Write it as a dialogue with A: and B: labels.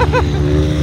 A: Ha ha ha!